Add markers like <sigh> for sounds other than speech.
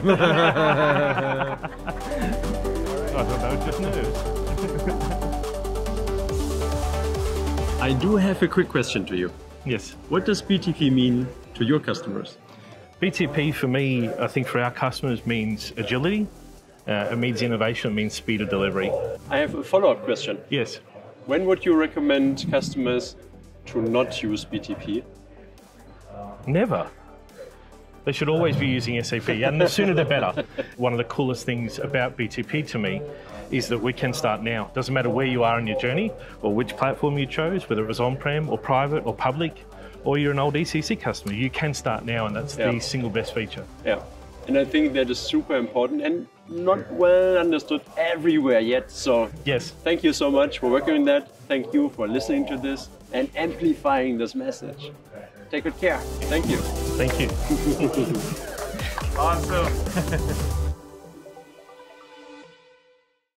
<laughs> I thought that was just nerves. <laughs> I do have a quick question to you. Yes. What does BTP mean to your customers? BTP for me, I think for our customers means agility. Uh, it means innovation. It means speed of delivery. I have a follow-up question. Yes. When would you recommend customers to not use BTP? Never. They should always be using SAP, and the sooner the better. One of the coolest things about BTP to me is that we can start now. Doesn't matter where you are in your journey or which platform you chose, whether it was on-prem or private or public, or you're an old ECC customer, you can start now, and that's Yeah. the single best feature. Yeah. And I think that is super important and not well understood everywhere yet. So Yes. thank you so much for working on that. Thank you for listening to this and amplifying this message. Take good care. Thank you. Thank you. <laughs> Awesome. <laughs>